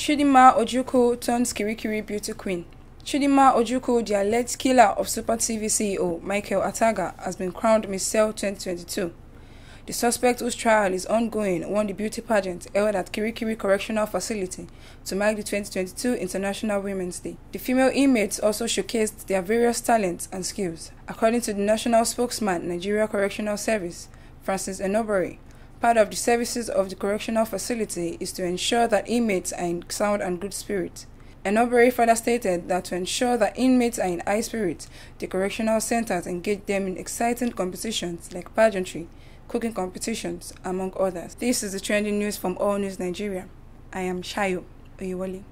Chidinma Ojukwu turns Kirikiri beauty queen. Chidinma Ojukwu, the alleged killer of Super TV CEO Michael Ataga, has been crowned Miss Cell 2022. The suspect, whose trial is ongoing, won the beauty pageant held at Kirikiri Correctional Facility to mark the 2022 International Women's Day. The female inmates also showcased their various talents and skills. According to the national spokesman, Nigeria Correctional Service, Francis Enobore, Part of the services of the correctional facility is to ensure that inmates are in sound and good spirits. Enobore further stated that to ensure that inmates are in high spirits, the correctional centers engage them in exciting competitions like pageantry, cooking competitions, among others. This is the trending news from All News Nigeria. I am Shayo Oyewole.